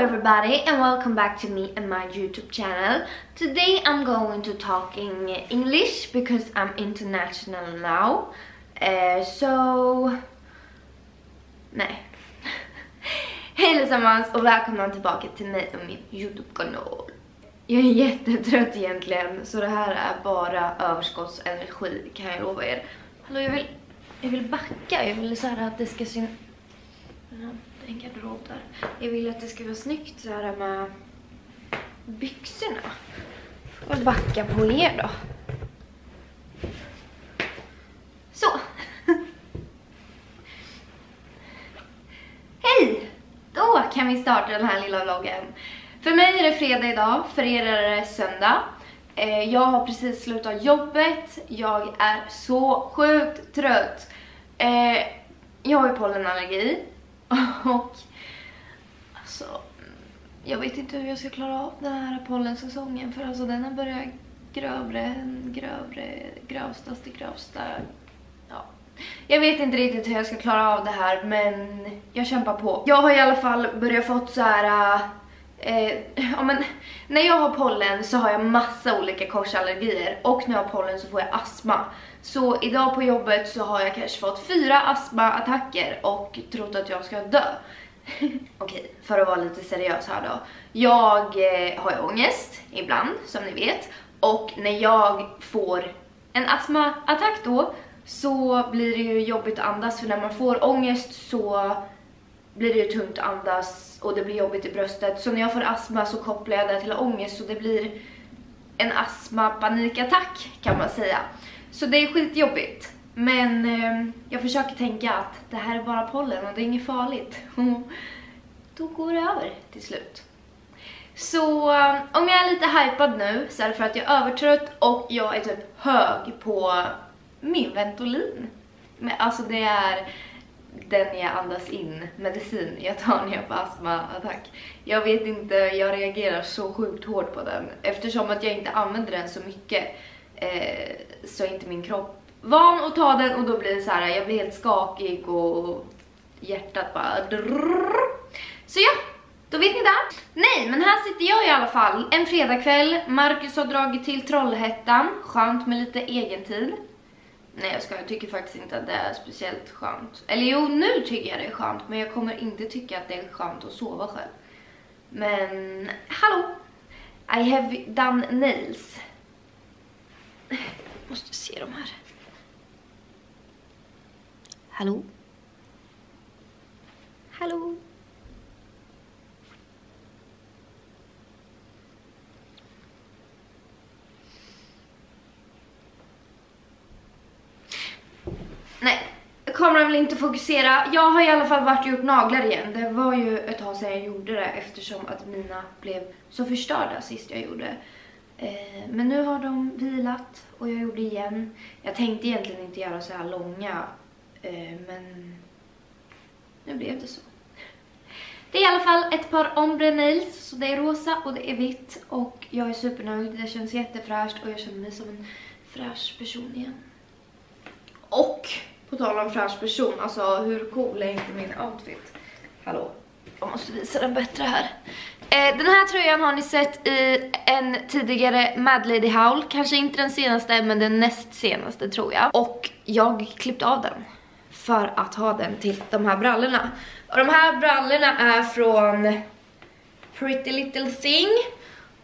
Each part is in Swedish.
everybody and welcome back to me and my YouTube channel. Today I'm going to talk in English because I'm international now. Uh, so... Nej. Hej allesammans och välkomna tillbaka till mig och min YouTube-kanal. Jag är jättetrött egentligen så det här är bara överskottsenergi kan jag lova er. Hallå jag vill, jag vill backa, jag vill så här att det ska synas en garderob där. Jag vill att det ska vara snyggt så här med byxorna. Och backa på er då. Så. Hej! Då kan vi starta den här lilla vloggen. För mig är det fredag idag, för er är det söndag. Eh, jag har precis slutat jobbet, jag är så sjukt trött. Eh, jag har ju pollenallergi Och alltså, jag vet inte hur jag ska klara av den här pollensäsongen för alltså den har börjat grövre, grövre, grövstaste, grövsta. Ja. Jag vet inte riktigt hur jag ska klara av det här men jag kämpar på. Jag har i alla fall börjat fått så här äh, Eh, ja, men, när jag har pollen så har jag massa olika korsallergier och när jag har pollen så får jag astma. Så idag på jobbet så har jag kanske fått fyra astmaattacker och trott att jag ska dö. Okej, för att vara lite seriös här då. Jag eh, har ju ångest ibland, som ni vet. Och när jag får en astmaattack då så blir det ju jobbigt att andas för när man får ångest så blir det ju tungt att andas och det blir jobbigt i bröstet. Så när jag får astma så kopplar jag det till ångest så det blir en astma-panikattack kan man säga. Så det är skitjobbigt. Men eh, jag försöker tänka att det här är bara pollen och det är inget farligt. Då går det över till slut. Så eh, om jag är lite hypad nu så är det för att jag är övertrött och jag är typ hög på min Ventolin. Men alltså det är den jag andas in medicin jag tar när jag får astmaattack. Jag vet inte, jag reagerar så sjukt hårt på den eftersom att jag inte använder den så mycket eh, så är inte min kropp van att ta den och då blir det så här, jag blir helt skakig och hjärtat bara drrrr. Så ja, då vet ni det. Nej, men här sitter jag i alla fall en fredagkväll. Marcus har dragit till Trollhättan, skönt med lite egen tid. Nej jag ska, jag tycker faktiskt inte att det är speciellt skönt. Eller jo, nu tycker jag det är skönt, men jag kommer inte tycka att det är skönt att sova själv. Men, hallå! I have done nails. Måste se de här. Hallå? Hallå? Nej, kameran vill inte fokusera. Jag har i alla fall varit och gjort naglar igen. Det var ju ett tag sedan jag gjorde det eftersom att mina blev så förstörda sist jag gjorde. Eh, men nu har de vilat och jag gjorde igen. Jag tänkte egentligen inte göra så här långa, eh, men nu blev det så. Det är i alla fall ett par ombre nails, så det är rosa och det är vitt och jag är supernöjd. Det känns jättefräscht och jag känner mig som en fräsch person igen. På tal om fräsch person, alltså hur cool är inte min outfit? Hallå, jag måste visa den bättre här. Eh, den här tröjan har ni sett i en tidigare Mad Lady Howl, kanske inte den senaste men den näst senaste tror jag. Och jag klippte av den för att ha den till de här brallorna. Och de här brallorna är från Pretty Little Thing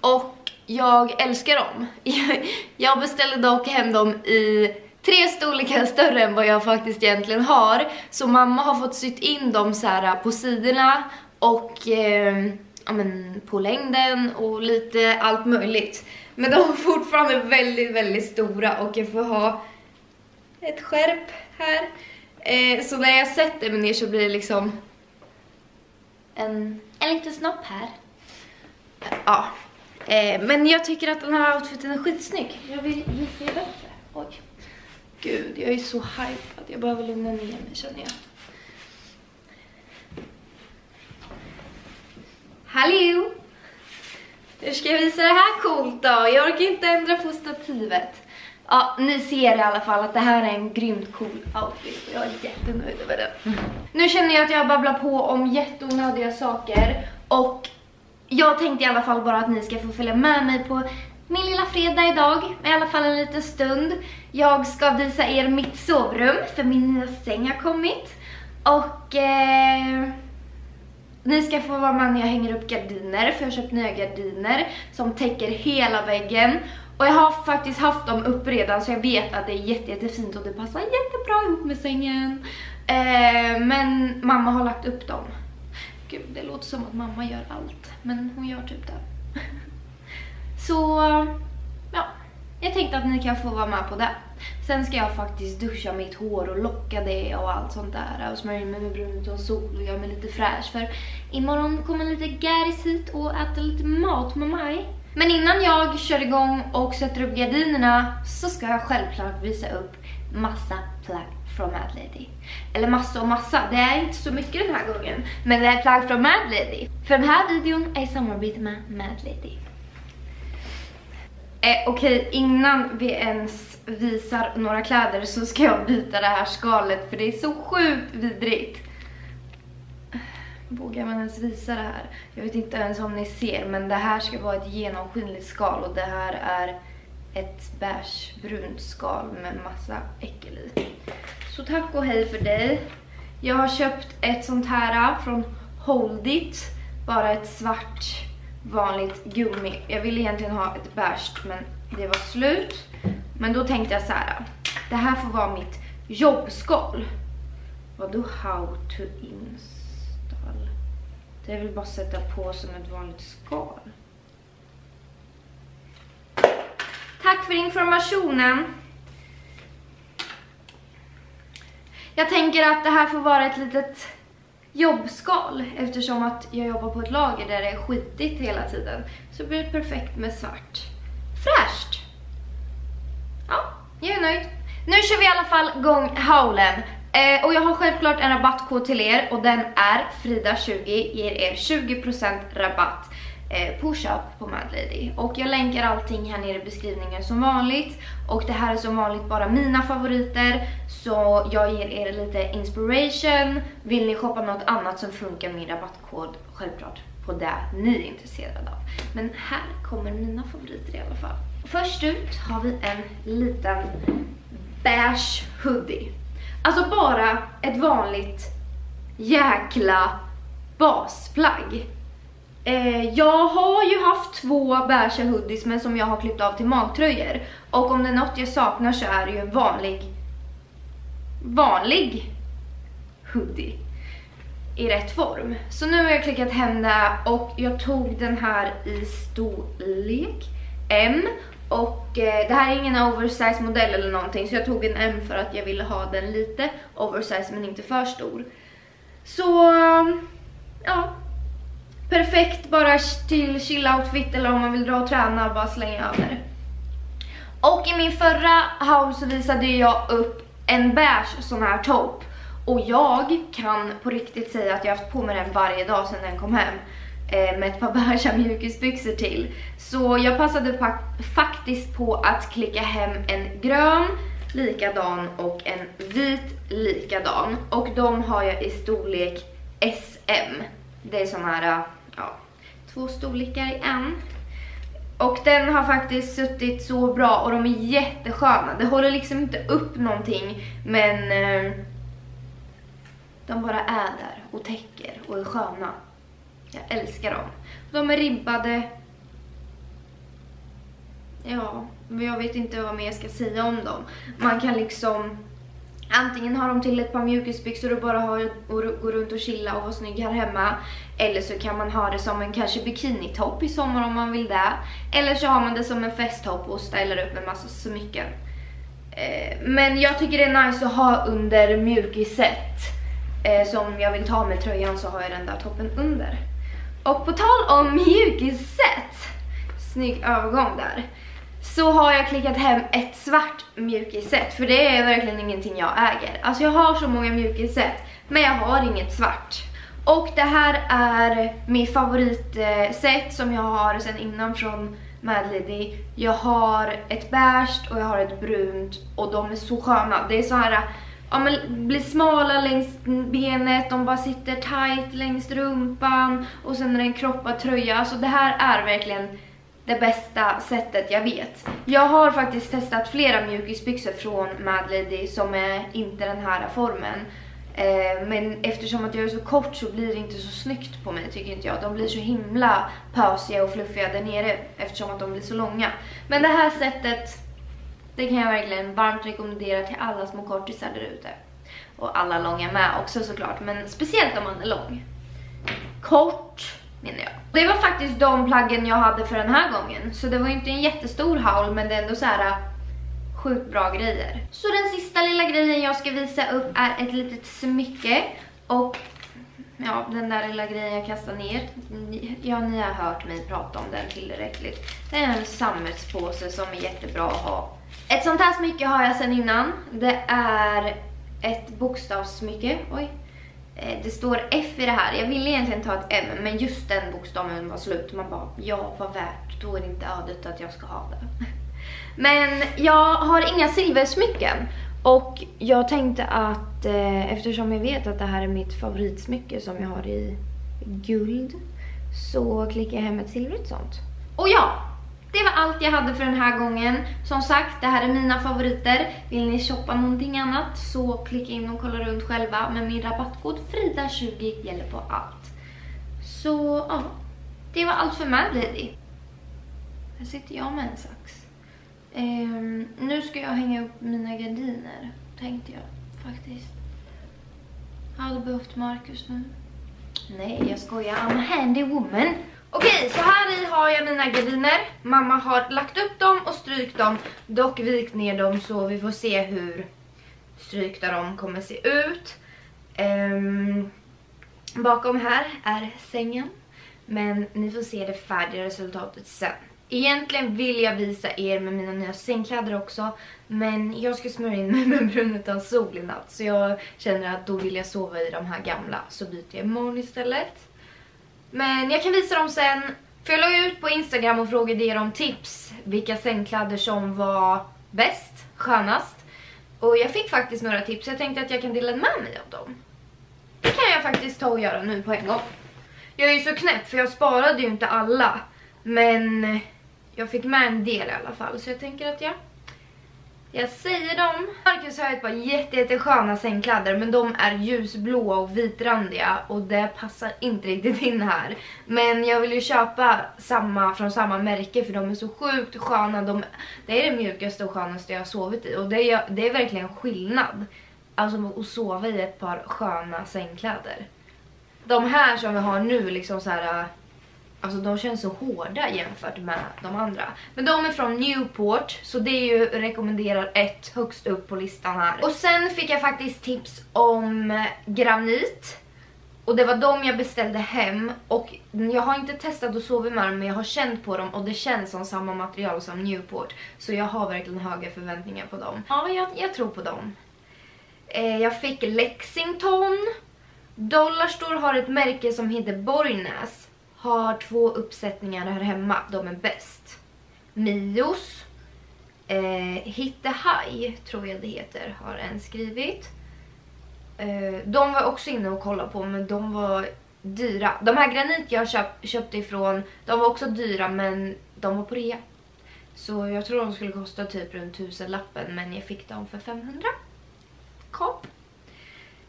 och jag älskar dem. Jag beställde dock hem dem i tre storlekar större än vad jag faktiskt egentligen har. Så mamma har fått sytt in dem så här på sidorna och eh, ja, men, på längden och lite allt möjligt. Men de är fortfarande väldigt, väldigt stora och jag får ha ett skärp här. Eh, så när jag sätter mig ner så blir det liksom en, en liten snopp här. Ja, eh, men jag tycker att den här outfiten är skitsnygg. Jag vill visa er bättre. Oj. Gud, jag är så hypad. Jag behöver lugna ner mig känner jag. Hallå! Hur ska jag visa det här coolt då? Jag orkar inte ändra på stativet. Ja, ni ser i alla fall att det här är en grymt cool outfit och jag är jättenöjd över den. Mm. Nu känner jag att jag babblar på om jätteonödiga saker och jag tänkte i alla fall bara att ni ska få följa med mig på min lilla fredag idag, i alla fall en liten stund. Jag ska visa er mitt sovrum, för min nya säng har kommit. Och eh, ni ska få vara med när jag hänger upp gardiner, för jag har köpt nya gardiner som täcker hela väggen. Och jag har faktiskt haft dem upp redan så jag vet att det är jätte, jättefint och det passar jättebra ihop med sängen. Eh, men mamma har lagt upp dem. Gud, det låter som att mamma gör allt, men hon gör typ det. Så, ja. Jag tänkte att ni kan få vara med på det. Sen ska jag faktiskt duscha mitt hår och locka det och allt sånt där. Och smörja mig med brunt och sol och göra mig lite fräsch. För imorgon kommer lite Gäris hit och äter lite mat med mig. Men innan jag kör igång och sätter upp gardinerna så ska jag självklart visa upp massa plagg från Mad Lady. Eller massa och massa, det är inte så mycket den här gången. Men det är plagg från Mad Lady. För den här videon är i samarbete med Mad Lady. Eh, Okej, okay, innan vi ens visar några kläder så ska jag byta det här skalet för det är så sjukt vidrigt. Vågar man ens visa det här? Jag vet inte ens om ni ser men det här ska vara ett genomskinligt skal och det här är ett beigebrunt skal med massa äckel i. Så tack och hej för dig. Jag har köpt ett sånt här från Holdit, Bara ett svart vanligt gummi. Jag ville egentligen ha ett beige men det var slut. Men då tänkte jag så här. Det här får vara mitt jobbskal. Vadå how to install? Det är väl bara att sätta på som ett vanligt skal. Tack för informationen. Jag tänker att det här får vara ett litet jobbskal eftersom att jag jobbar på ett lager där det är skitigt hela tiden. Så blir det perfekt med svart. Fräscht! Ja, jag är nöjd. Nu kör vi i alla fall igång haulen. Eh, och jag har självklart en rabattkod till er och den är Frida20 ger er 20% rabatt Eh, push-up på Mad Lady. Och jag länkar allting här nere i beskrivningen som vanligt. Och det här är som vanligt bara mina favoriter. Så jag ger er lite inspiration. Vill ni shoppa något annat som funkar min rabattkod, självklart på det ni är intresserade av. Men här kommer mina favoriter i alla fall. Först ut har vi en liten beige hoodie. Alltså bara ett vanligt jäkla basplagg. Eh, jag har ju haft två beige hoodies men som jag har klippt av till magtröjor. Och om det är något jag saknar så är det ju en vanlig, vanlig hoodie i rätt form. Så nu har jag klickat hem det och jag tog den här i storlek M. Och eh, det här är ingen oversize modell eller någonting så jag tog en M för att jag ville ha den lite oversize men inte för stor. Så, ja, Perfekt bara till chill-outfit eller om man vill dra och träna, bara slänga över. Och i min förra haul så visade jag upp en beige sån här top. Och jag kan på riktigt säga att jag har haft på mig den varje dag sedan den kom hem. Eh, med ett par beigea mjukisbyxor till. Så jag passade faktiskt på att klicka hem en grön likadan och en vit likadan. Och de har jag i storlek SM. Det är sån här ja, två storlekar i en. Och den har faktiskt suttit så bra och de är jättesköna. Det håller liksom inte upp någonting men eh, de bara är där och täcker och är sköna. Jag älskar dem. De är ribbade. Ja, men jag vet inte vad mer jag ska säga om dem. Man kan liksom Antingen har de till ett par mjukisbyxor och bara ha och gå runt och chilla och vara snygg här hemma. Eller så kan man ha det som en kanske bikinitopp i sommar om man vill det. Eller så har man det som en festtopp och stylar upp med massa smycken. Eh, men jag tycker det är nice att ha under mjukiset. Eh, så om jag vill ta med tröjan så har jag den där toppen under. Och på tal om mjukiset, snygg övergång där så har jag klickat hem ett svart mjukisset. För det är verkligen ingenting jag äger. Alltså jag har så många mjukisset, men jag har inget svart. Och det här är min favoritset som jag har sen innan från Mad Lady. Jag har ett beige och jag har ett brunt och de är så sköna. Det är så här ja, men blir smala längs benet, de bara sitter tight längs rumpan och sen är det en kroppad tröja. Alltså det här är verkligen det bästa sättet jag vet. Jag har faktiskt testat flera mjukisbyxor från Mad Lady som är inte den här formen. Eh, men eftersom att jag är så kort så blir det inte så snyggt på mig tycker inte jag. De blir så himla pösiga och fluffiga där nere eftersom att de blir så långa. Men det här sättet, det kan jag verkligen varmt rekommendera till alla små kortisar där ute. Och alla långa med också såklart, men speciellt om man är lång. Kort. Det var faktiskt de plaggen jag hade för den här gången. Så det var inte en jättestor haul men det är ändå så här äh, sjukt bra grejer. Så den sista lilla grejen jag ska visa upp är ett litet smycke. Och ja, den där lilla grejen jag kastar ner. Ja, ni har hört mig prata om den tillräckligt. Det är en sammetspåse som är jättebra att ha. Ett sånt här smycke har jag sedan innan. Det är ett bokstavssmycke. Oj. Eh, det står F i det här. Jag ville egentligen ta ett M, men just den bokstaven var slut. Man bara, ja vad värt. Då är det inte ödet att jag ska ha det. Men jag har inga silversmycken. Och jag tänkte att eh, eftersom jag vet att det här är mitt favoritsmycke som jag har i guld så klickar jag hem ett silvrigt sånt. Och ja, det var allt jag hade för den här gången. Som sagt, det här är mina favoriter. Vill ni shoppa någonting annat så klicka in och kolla runt själva. Men min rabattkod FRIDA20 gäller på allt. Så ja, det var allt för Mad Lady. Här sitter jag med en sax. Um, nu ska jag hänga upp mina gardiner, tänkte jag faktiskt. Jag hade behövt Marcus nu. Nej, jag skojar. I'm a handy woman. Okej, så här i har jag mina gardiner. Mamma har lagt upp dem och strykt dem. Dock vikt ner dem så vi får se hur strykta de kommer se ut. Um, bakom här är sängen. Men ni får se det färdiga resultatet sen. Egentligen vill jag visa er med mina nya sängkläder också. Men jag ska smörja in mig med brun utan sol i natt. Så jag känner att då vill jag sova i de här gamla. Så byter jag imorgon istället. Men jag kan visa dem sen. För jag la ut på Instagram och frågade er om tips. Vilka sängkläder som var bäst, skönast. Och jag fick faktiskt några tips. Jag tänkte att jag kan dela med mig av dem. Det kan jag faktiskt ta och göra nu på en gång. Jag är ju så knäpp för jag sparade ju inte alla. Men jag fick med en del i alla fall. Så jag tänker att jag, jag säger dem. Marcus har ett par jätte, jättesköna sängkläder men de är ljusblåa och vitrandiga och det passar inte riktigt in här. Men jag vill ju köpa samma från samma märke för de är så sjukt sköna. De, det är det mjukaste och skönaste jag har sovit i och det är, det är verkligen skillnad. Alltså att sova i ett par sköna sängkläder. De här som vi har nu liksom så här Alltså de känns så hårda jämfört med de andra. Men de är från Newport så det är ju rekommenderar ett högst upp på listan här. Och sen fick jag faktiskt tips om granit. Och det var de jag beställde hem och jag har inte testat att sova med dem men jag har känt på dem och det känns som samma material som Newport. Så jag har verkligen höga förväntningar på dem. Ja, jag, jag tror på dem. Eh, jag fick Lexington. Dollarstore har ett märke som heter Borgnäs har två uppsättningar här hemma. De är bäst. Mios. Eh, Hitte High tror jag det heter har en skrivit. Eh, de var också inne och kollade på men de var dyra. De här granit jag köp, köpte ifrån, de var också dyra men de var på rea. Så jag tror de skulle kosta typ runt tusenlappen men jag fick dem för 500. Kopp.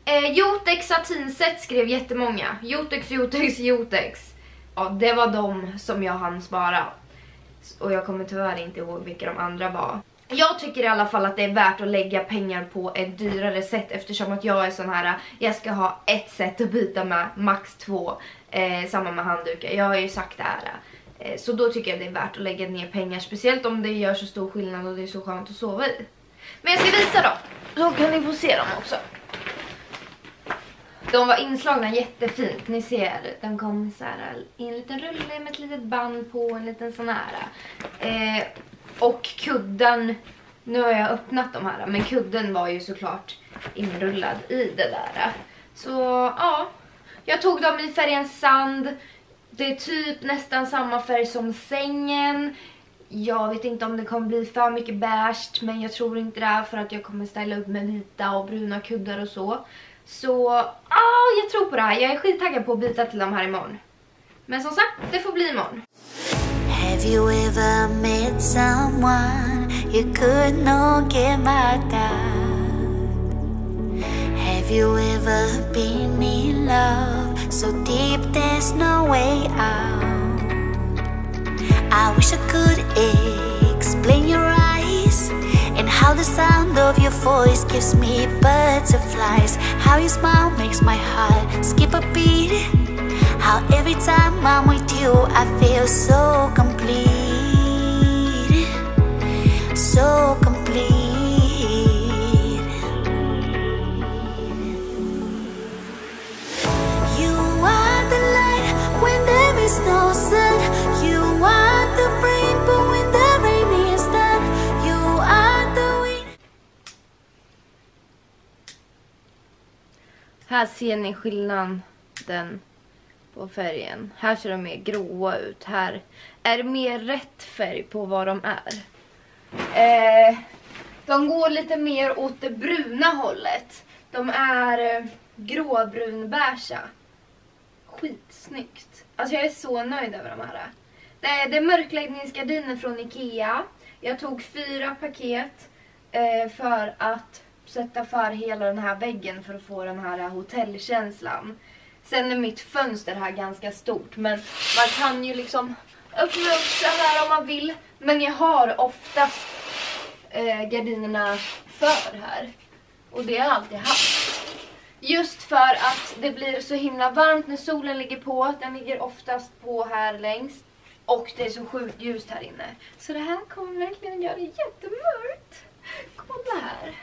Eh, Jotex satinset skrev jättemånga. Jotex, Jotex, Jotex ja, det var de som jag hann spara. Och jag kommer tyvärr inte ihåg vilka de andra var. Jag tycker i alla fall att det är värt att lägga pengar på ett dyrare sätt eftersom att jag är sån här, jag ska ha ett sätt att byta med, max två. Eh, samma med handdukar, jag har ju sagt det här. Eh, så då tycker jag det är värt att lägga ner pengar, speciellt om det gör så stor skillnad och det är så skönt att sova i. Men jag ska visa dem, så kan ni få se dem också. De var inslagna jättefint. Ni ser, De kom så här i en liten rulle med ett litet band på, en liten sån här. Eh, och kudden, nu har jag öppnat de här, men kudden var ju såklart inrullad i det där. Så ja, jag tog dem i färgen sand. Det är typ nästan samma färg som sängen. jag vet inte om det kommer bli för mycket beige men jag tror inte det för att jag kommer ställa upp med vita och bruna kuddar och så. Så ah, jag tror på det här. Jag är skittaggad på att byta till dem här imorgon. Men som sagt, det får bli imorgon. Have you ever met someone you could not get my Have you ever been in love so deep there's no way out? I wish I could explain your eyes and how the sound of your voice gives me butterflies. How your smile makes my heart skip a beat. How every time I'm with you, I feel so complete. So complete. You are the light when there is no sun. You are the Här ser ni skillnaden på färgen. Här ser de mer gråa ut. Här är det mer rätt färg på vad de är. Eh, de går lite mer åt det bruna hållet. De är eh, gråbrunbeiga. Skitsnyggt. Alltså jag är så nöjd över de här. Det är, det är mörkläggningsgardiner från Ikea. Jag tog fyra paket eh, för att sätta för hela den här väggen för att få den här hotellkänslan. Sen är mitt fönster här ganska stort men man kan ju liksom öppna upp så här om man vill. Men jag har oftast eh, gardinerna för här. Och det har jag alltid haft. Just för att det blir så himla varmt när solen ligger på. Den ligger oftast på här längst. Och det är så sjukt ljust här inne. Så det här kommer verkligen göra det jättemörkt. Kolla här.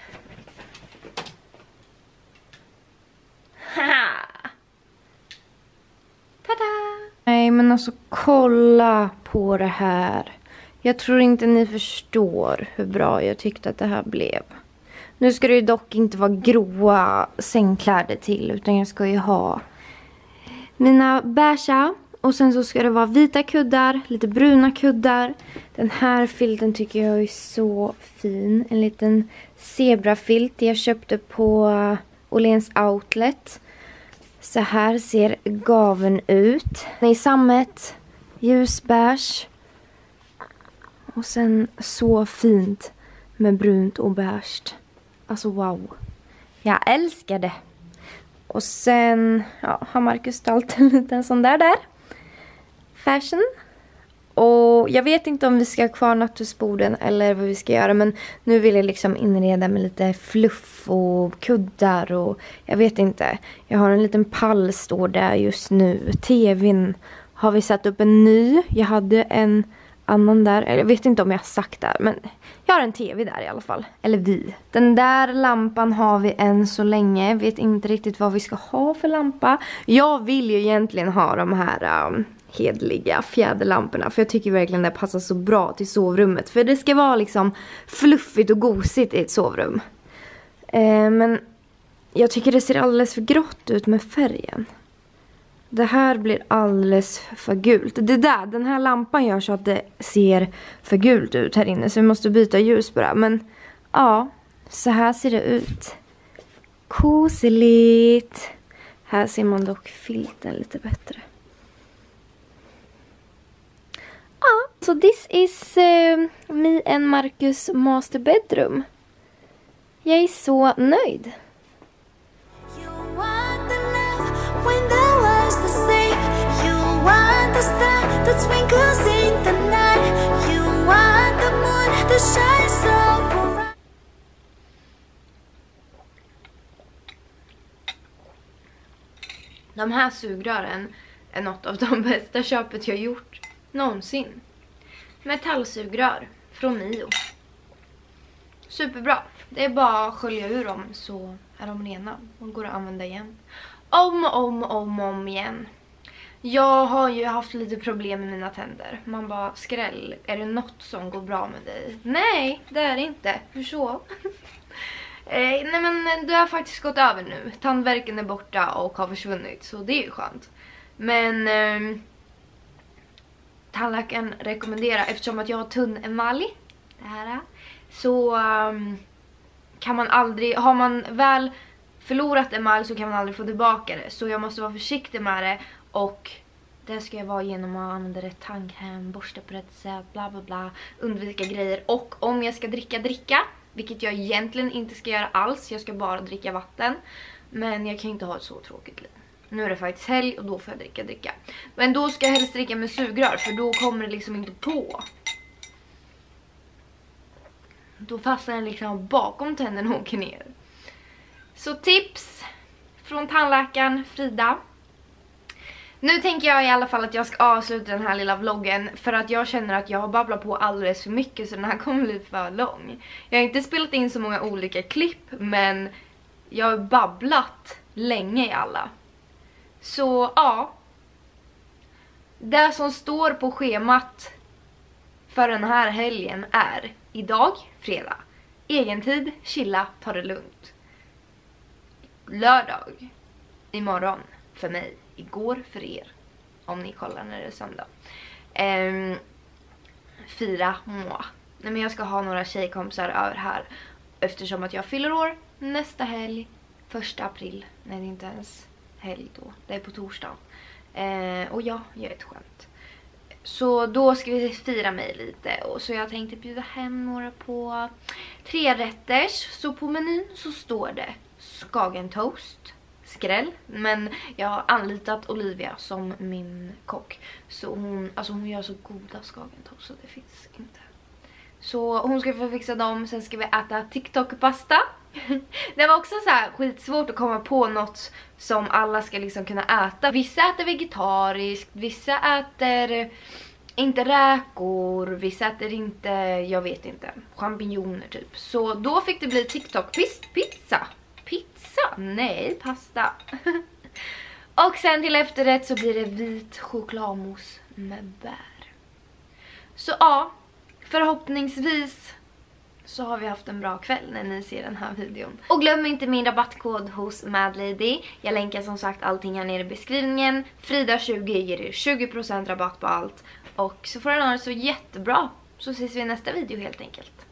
Haha! Tada! Nej men alltså kolla på det här. Jag tror inte ni förstår hur bra jag tyckte att det här blev. Nu ska det ju dock inte vara gråa sängkläder till utan jag ska ju ha mina beiga och sen så ska det vara vita kuddar, lite bruna kuddar. Den här filten tycker jag är så fin. En liten zebrafilt jag köpte på Åhléns Outlet. Så här ser gaven ut. I sammet, ljusbärs. Och sen så fint med brunt och beige. Alltså wow. Jag älskar det. Och sen ja, har Marcus stalt en liten sån där där. Fashion. Och jag vet inte om vi ska ha kvar nattduksborden eller vad vi ska göra men nu vill jag liksom inreda med lite fluff och kuddar och jag vet inte. Jag har en liten pall står där just nu. TVn har vi satt upp en ny. Jag hade en annan där. Jag vet inte om jag har sagt det men jag har en TV där i alla fall. Eller vi. Den där lampan har vi än så länge. Vet inte riktigt vad vi ska ha för lampa. Jag vill ju egentligen ha de här um, hedliga fjäderlamporna. För jag tycker verkligen det passar så bra till sovrummet. För det ska vara liksom fluffigt och gosigt i ett sovrum. Eh, men jag tycker det ser alldeles för grått ut med färgen. Det här blir alldeles för gult. Det där, den här lampan gör så att det ser för gult ut här inne. Så vi måste byta ljus på det. Men ja, så här ser det ut. Koseligt. Här ser man dock filten lite bättre. Så this is uh, me and Marcus master bedroom. Jag är så nöjd. De här sugrören är något av de bästa köpet jag gjort någonsin. Metallsugrör från Mio. Superbra. Det är bara att skölja ur dem så är de rena och går att använda igen. Om och om och om, om igen. Jag har ju haft lite problem med mina tänder. Man bara, skräll, är det något som går bra med dig? Nej, det är det inte. Hur så? eh, nej men eh, det har faktiskt gått över nu. Tandverken är borta och har försvunnit, så det är ju skönt. Men... Eh, tandläkaren rekommendera eftersom att jag har tunn emalj. Det här. Så um, kan man aldrig, har man väl förlorat emalj så kan man aldrig få tillbaka det. Så jag måste vara försiktig med det och det ska jag vara genom att använda rätt tandkräm, borsta på rätt sätt, bla bla bla, undvika grejer. Och om jag ska dricka dricka, vilket jag egentligen inte ska göra alls, jag ska bara dricka vatten. Men jag kan inte ha ett så tråkigt liv. Nu är det faktiskt helg och då får jag dricka dricka. Men då ska jag helst dricka med sugrör för då kommer det liksom inte på. Då fastnar den liksom bakom tänderna och åker ner. Så tips från tandläkaren Frida. Nu tänker jag i alla fall att jag ska avsluta den här lilla vloggen för att jag känner att jag har babblat på alldeles för mycket så den här kommer bli för lång. Jag har inte spelat in så många olika klipp men jag har babblat länge i alla. Så ja. Det som står på schemat för den här helgen är idag, fredag. Egentid, chilla, ta det lugnt. Lördag, imorgon för mig, igår för er. Om ni kollar när det är söndag. Um, fira moi. Nej, men jag ska ha några tjejkompisar över här eftersom att jag fyller år nästa helg, första april. Nej, det är inte ens helg då. Det är på torsdagen. Eh, och ja, jag är ett skämt. Så då ska vi fira mig lite. Och så jag tänkte bjuda hem några på tre rätters. Så på menyn så står det Skagen toast. Skräll. Men jag har anlitat Olivia som min kock. Så hon, alltså hon gör så goda Skagen toast så det finns inte. Så hon ska få fixa dem. Sen ska vi äta TikTok-pasta. det var också så här skitsvårt att komma på något som alla ska liksom kunna äta. Vissa äter vegetariskt, vissa äter eh, inte räkor, vissa äter inte, jag vet inte, champinjoner typ. Så då fick det bli TikTok-pizza. Pizza? Nej, pasta. Och sen till efterrätt så blir det vit chokladmousse med bär. Så ja, förhoppningsvis så har vi haft en bra kväll när ni ser den här videon. Och glöm inte min rabattkod hos Madlady. Jag länkar som sagt allting här nere i beskrivningen. Frida20 ger er 20% rabatt på allt. Och så får ni ha det så jättebra. Så ses vi i nästa video helt enkelt.